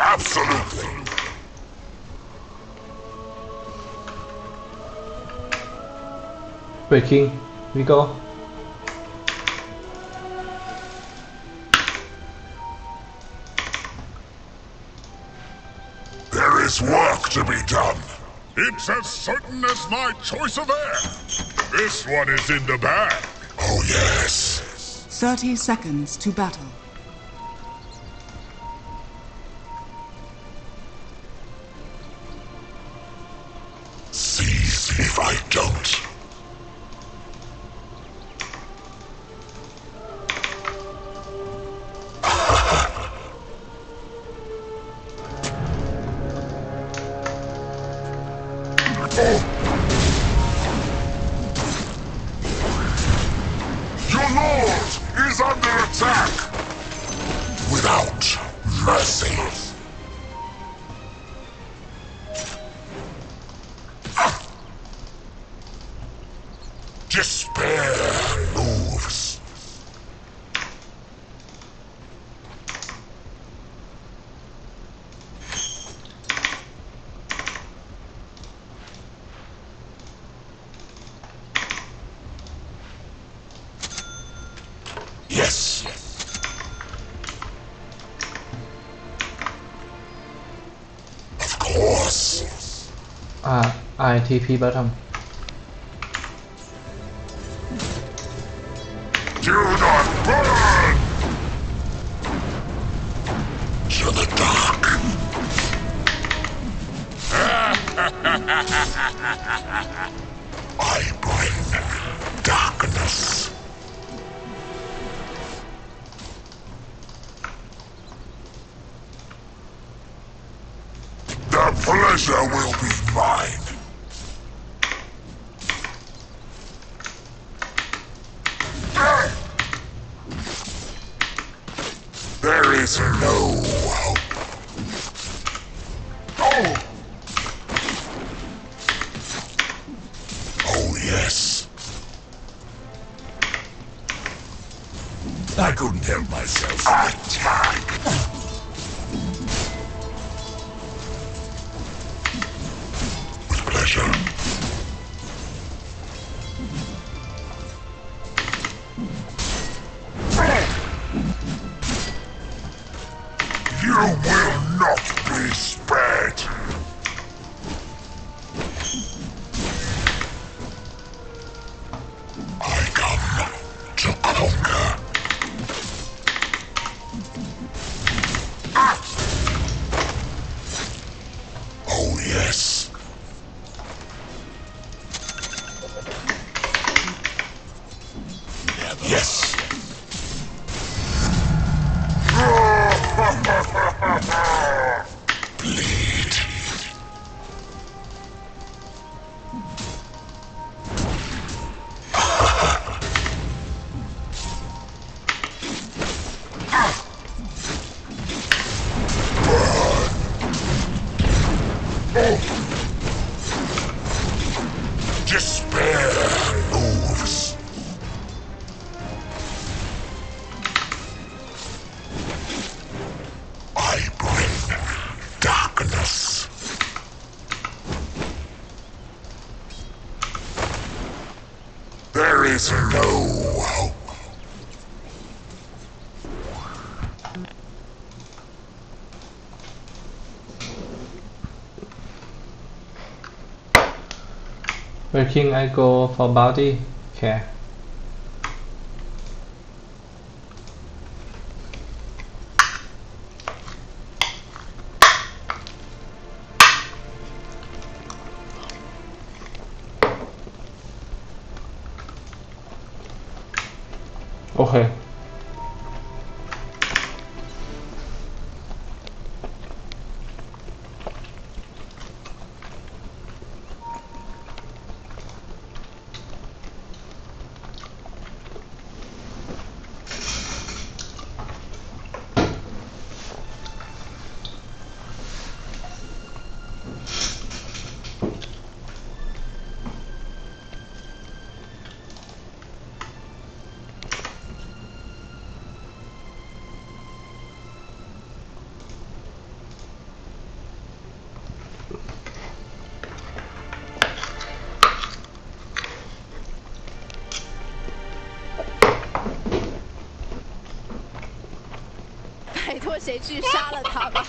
Absolutely. Breaking. We go. There is work to be done. It's as certain as my choice of air. This one is in the bag. Oh, yes. 30 seconds to battle. Despair moves. Yes. Of course. Ah, ITP bottom. Yes. I couldn't help myself. Attack! I go for body. Okay. 谁去杀了他吧。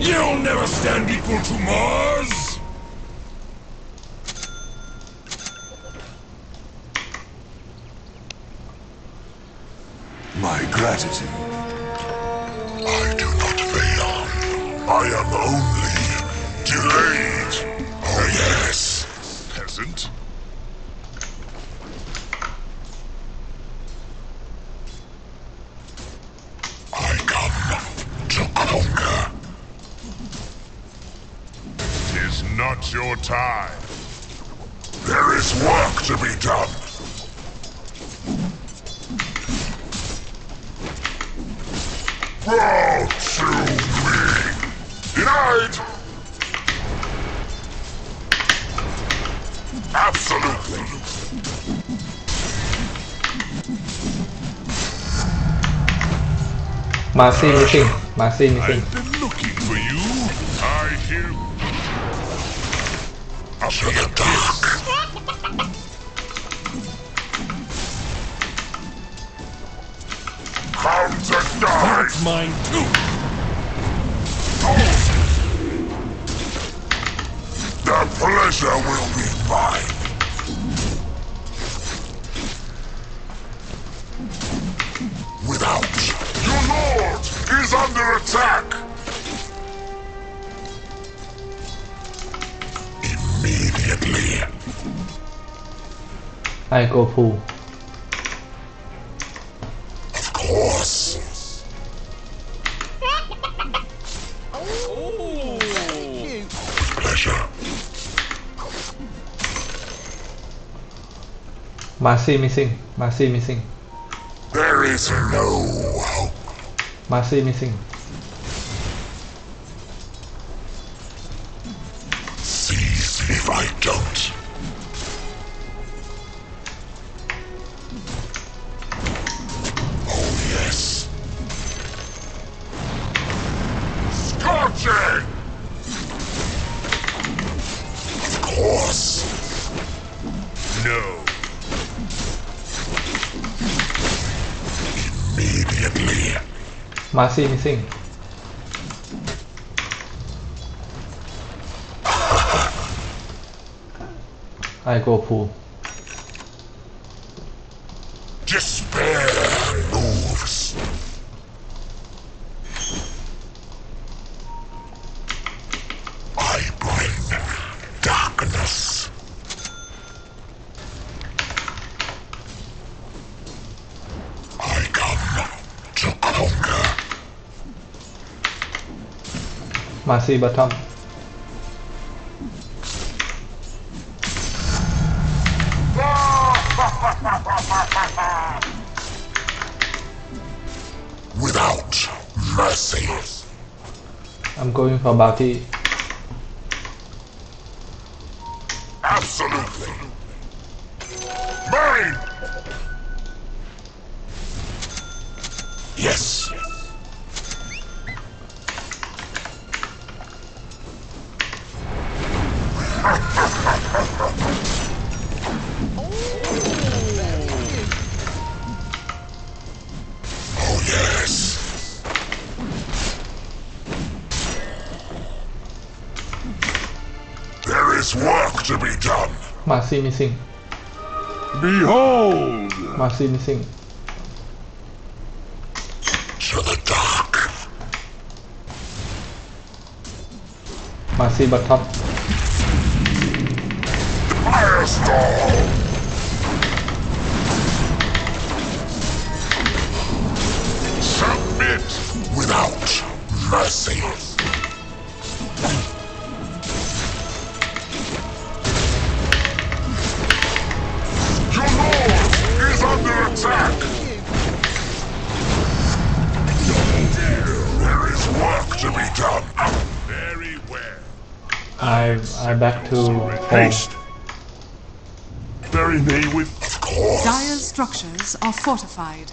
You'll never stand equal to Mars. My gratitude. I do not fail. I am only delayed. Oh yes. Peasant. I come to conquer. Tis not your time. There is work to be done. Bow to me. Denied. Absolutely. Marci missing Marci missing Die. mine too. The pleasure will be mine. Without. Your lord is under attack. Immediately. I go pool Marci missing Marci missing There is no hope. Marci missing Marcy missing. I go Despair Marci bottom Without mercy. I'm going for bounty work to be done. Mercy missing. Behold! Mercy missing. To the dark. Mercy bottom. Firestorm! Submit without mercy. right back to haste. Bury me with Dire structures are fortified.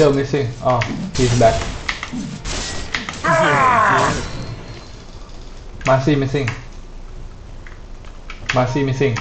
still missing. Oh, he's back. Ah! Masih missing. Masih missing.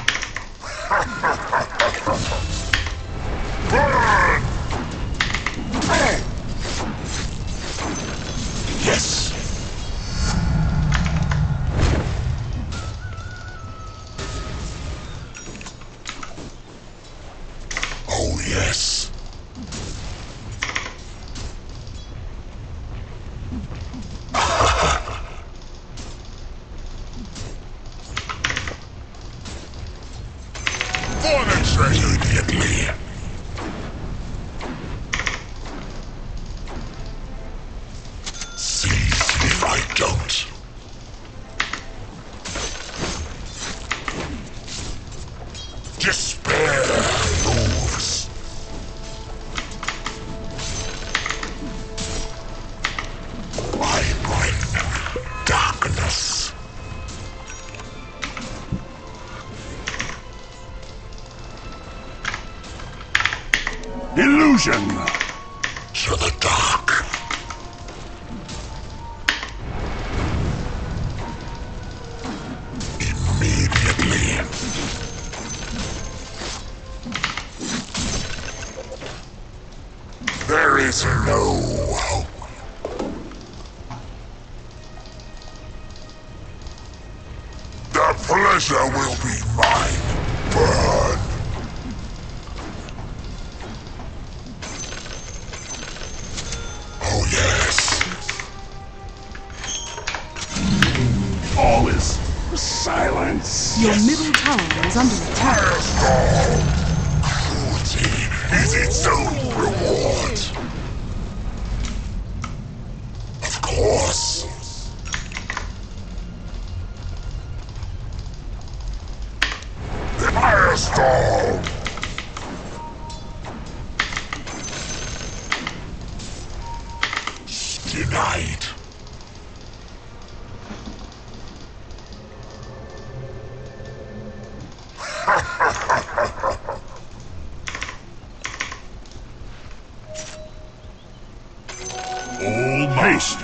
Almighty.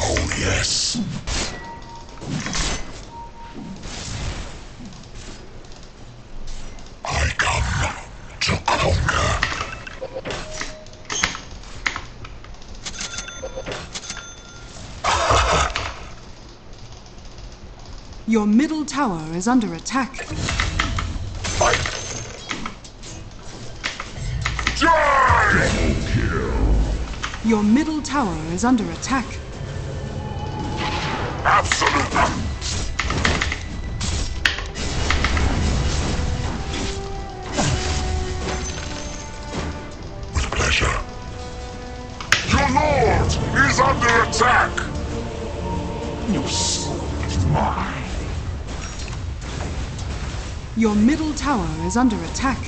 Oh, yes. I come to conquer. Your middle tower is under attack. Your middle tower is under attack. Absolutely! With pleasure. Your lord is under attack! Your sword is mine. Your middle tower is under attack.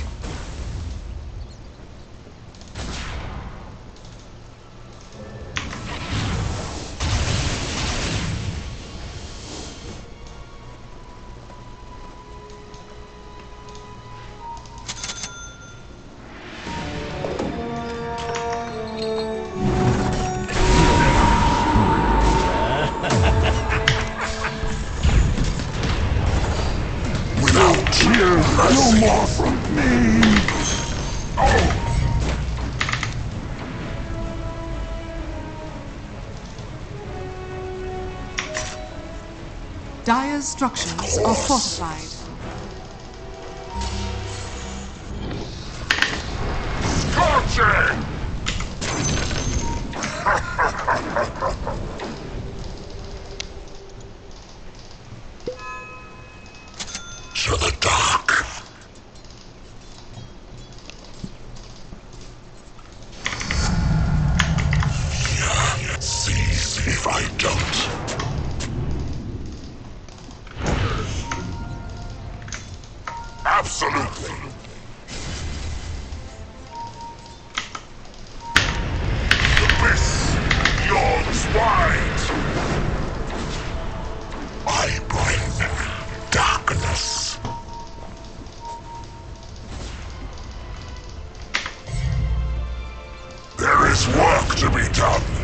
No more from me. Dire Dyer's structures are fortified. is work to be done.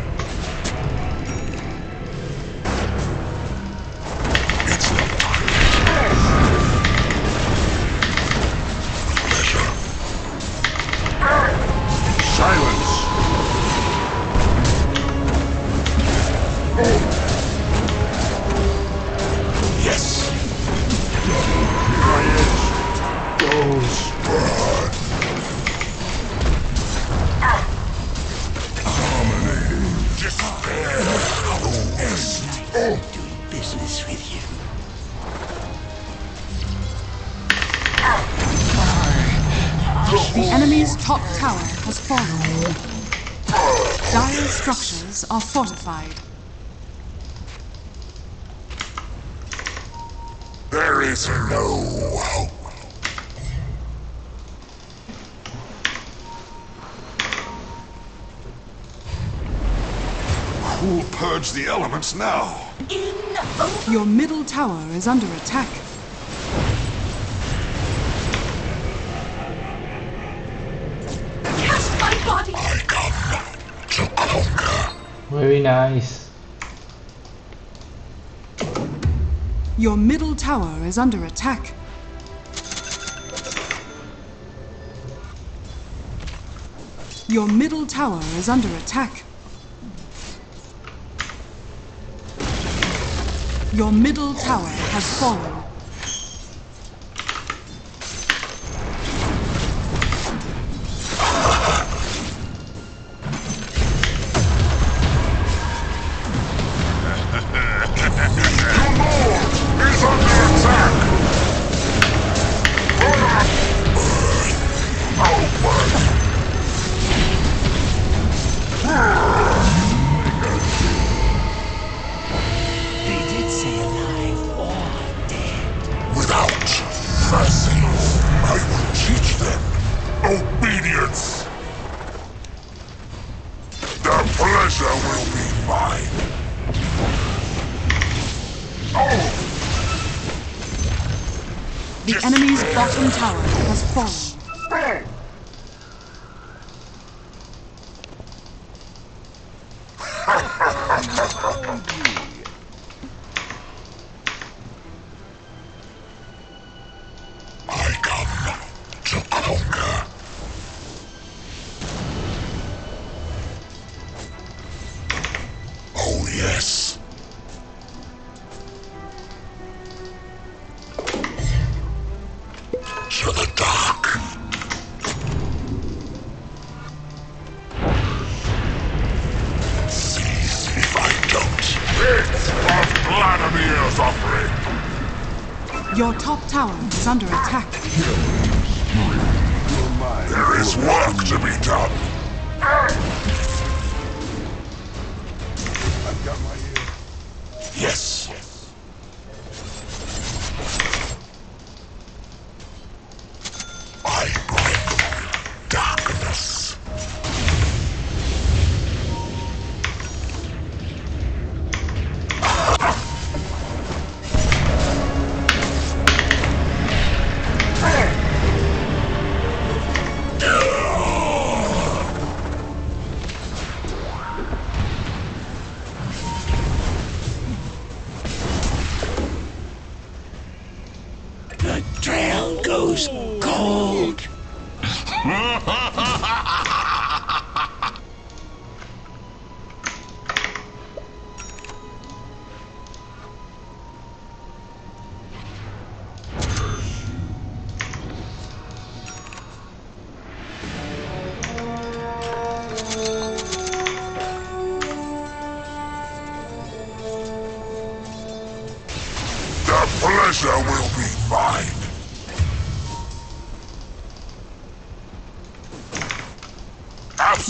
us now? Your middle tower is under attack. Cast my body! I come to conquer. Very nice. Your middle tower is under attack. Your middle tower is under attack. Your middle tower has fallen.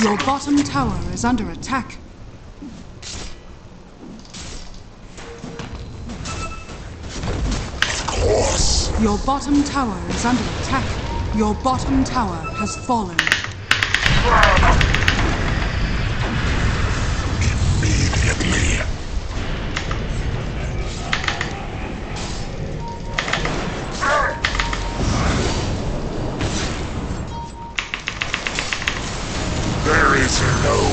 Your bottom tower is under attack. Your bottom tower is under attack. Your bottom tower has fallen. to no.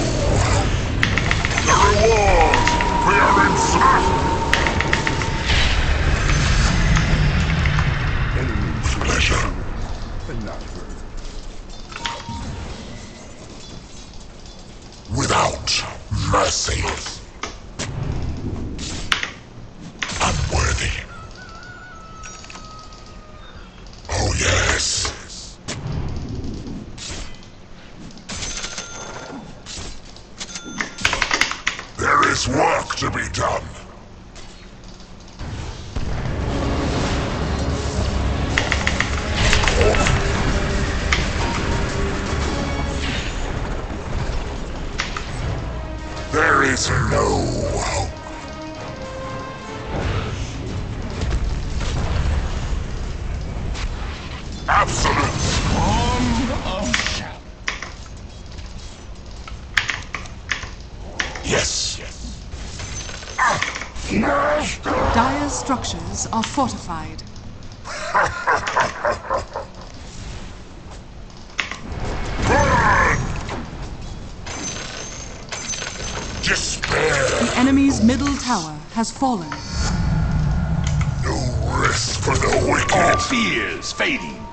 are fortified. Despair. The enemy's middle tower has fallen. No rest for the wicked. All fears fading.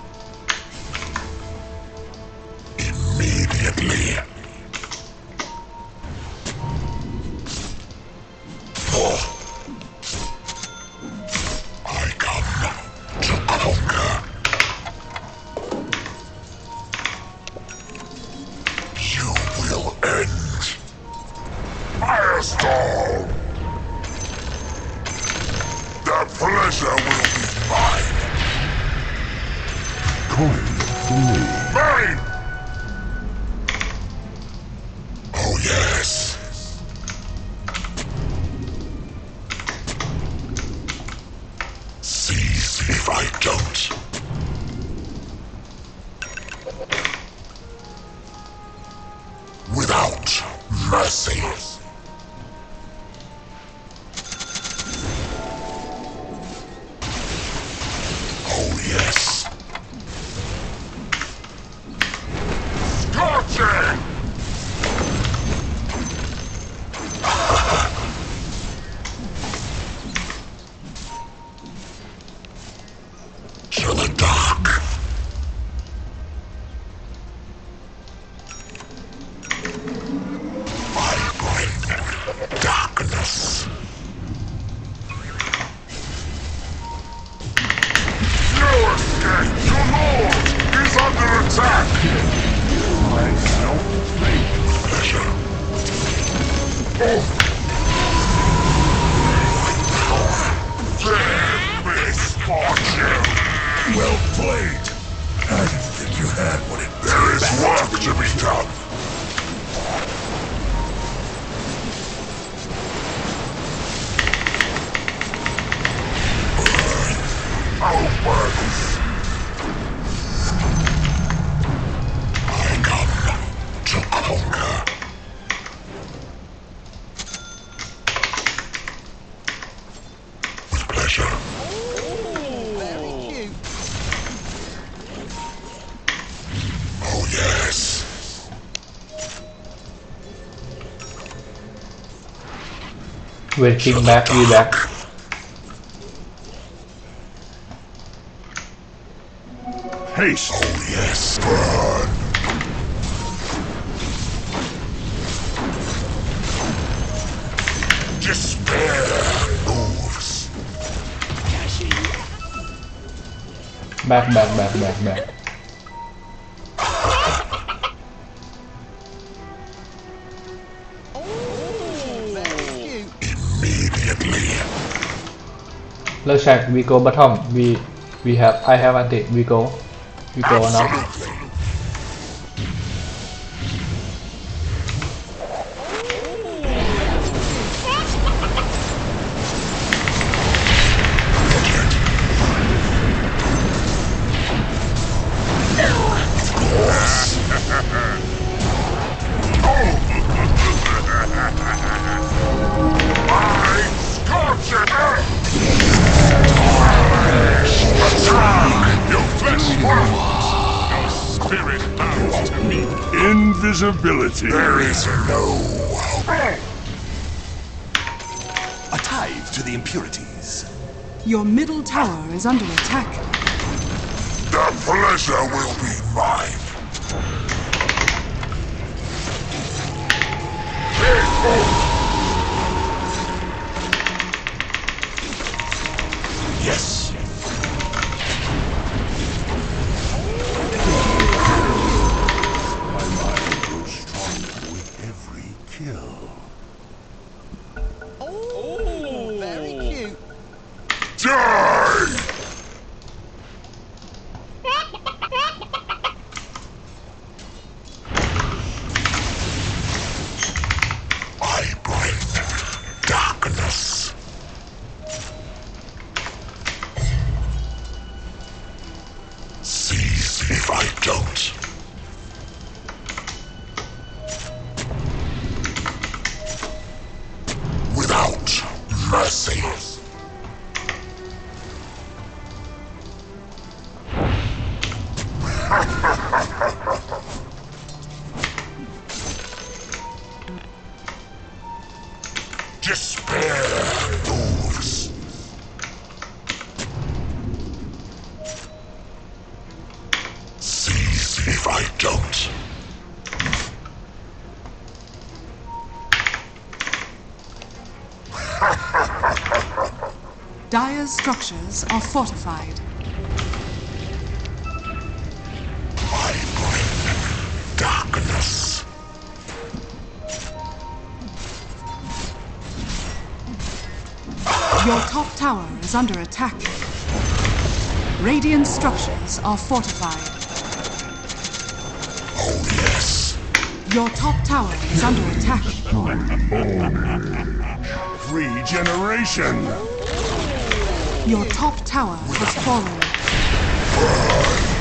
Oh yeah. Red King back we back Haste. Oh, yes. Burn. Despair moves. back back back back back Check. We go bottom. We we have I have anti. We go we go now. Invisibility. There is no hope. A tithe to the impurities. Your middle tower is under attack. The pleasure will be mine. Structures are fortified. I bring darkness. Your top tower is under attack. Radiant structures are fortified. Oh yes. Your top tower is under attack. Regeneration. Your top tower has fallen.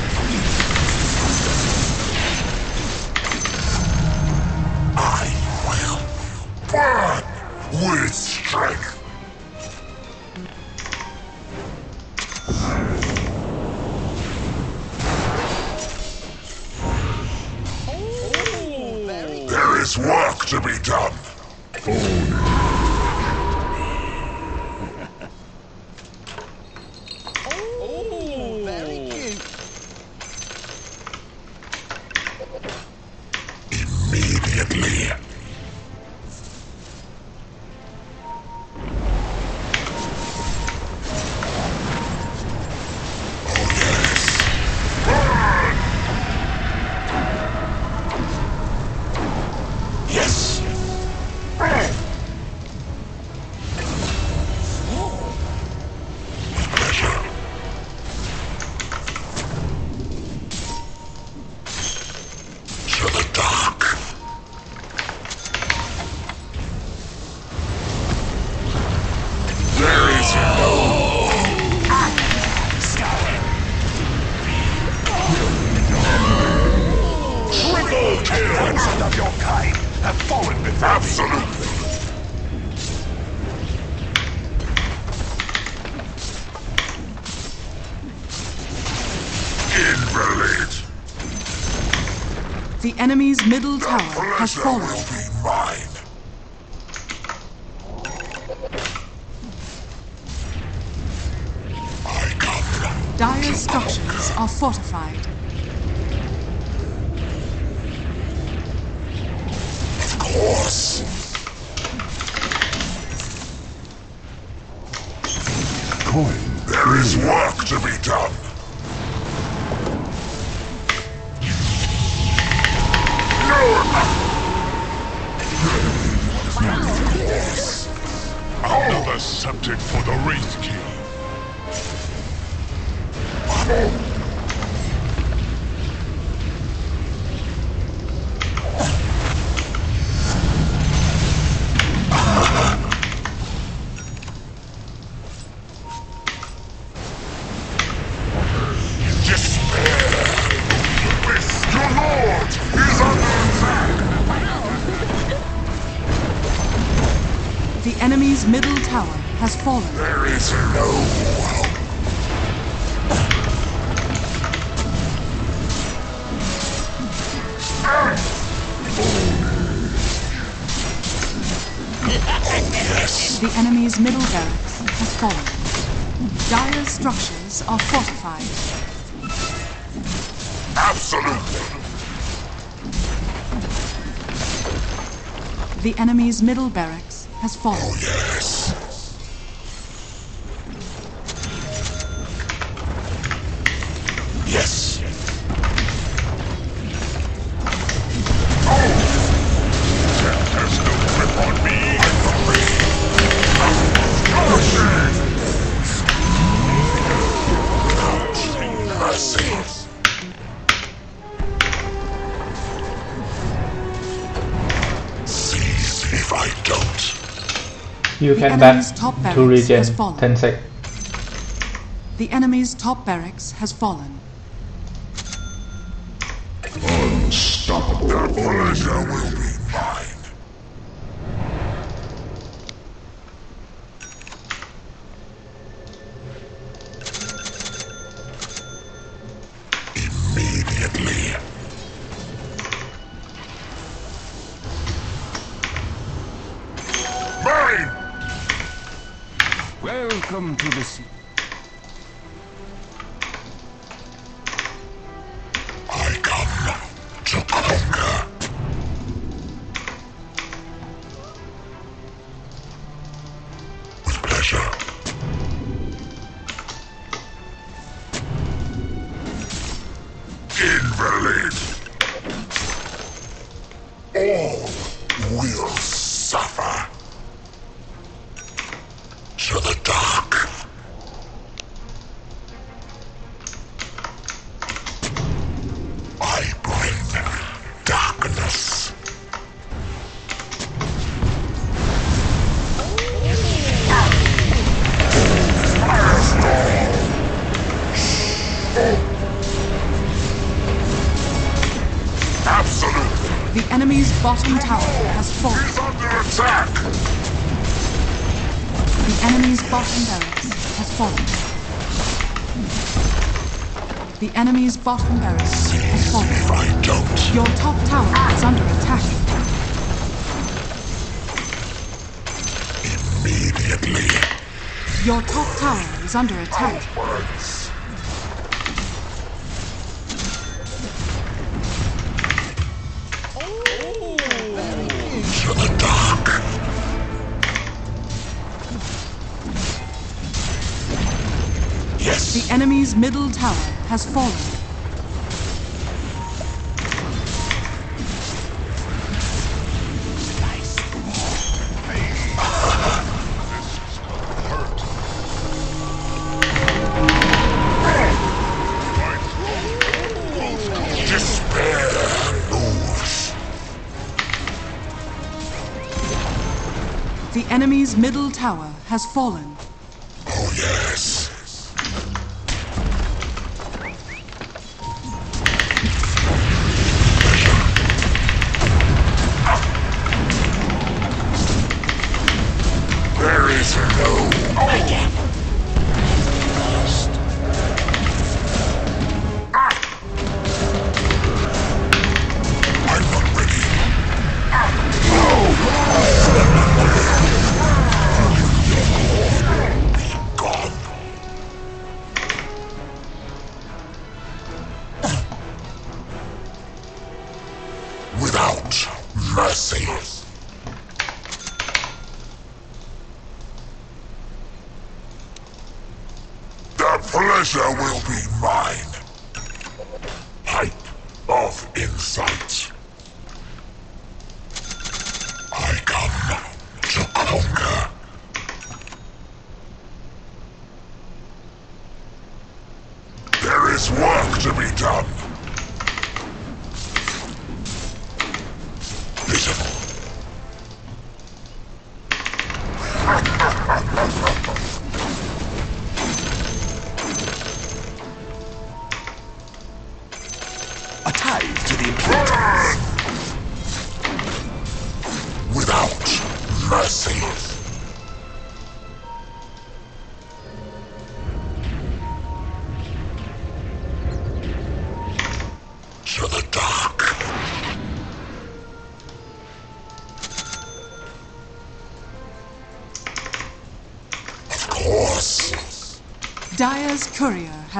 The enemy's middle tower has fallen. Dire structures are fortified. The enemy's middle tower has fallen. There is no hope. The enemy's middle barracks has fallen. Dire structures are fortified. Absolutely. The enemy's middle barracks has fallen. Oh, yes. Yes. You can back to regen 10 sec. The enemy's top barracks has fallen. Welcome to the sea. Enemy's tower has fallen. He's under attack. The enemy's bottom barracks has fallen. The enemy's bottom barracks has fallen. If I don't, Your top tower is under attack. immediately. Your top tower is under attack. Enemy's middle tower has fallen. The enemy's middle tower has fallen.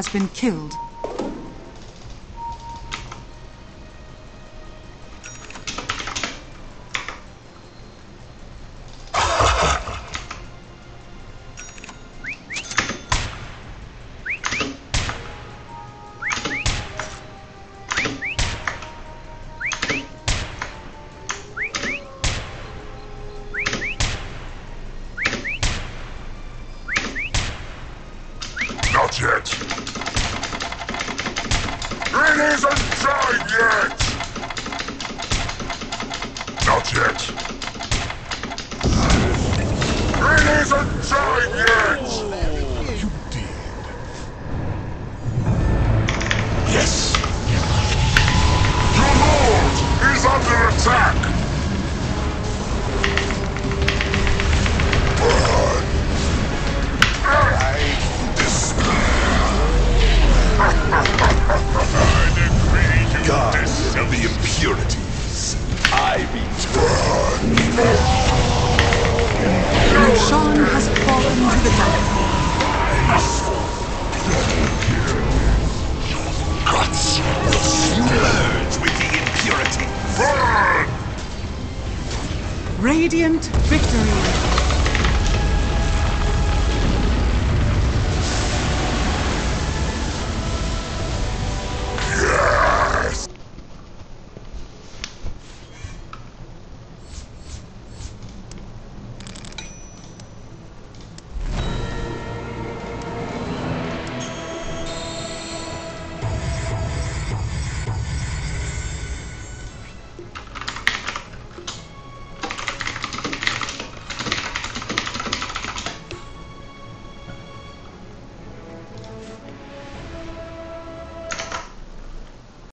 Has been killed. Is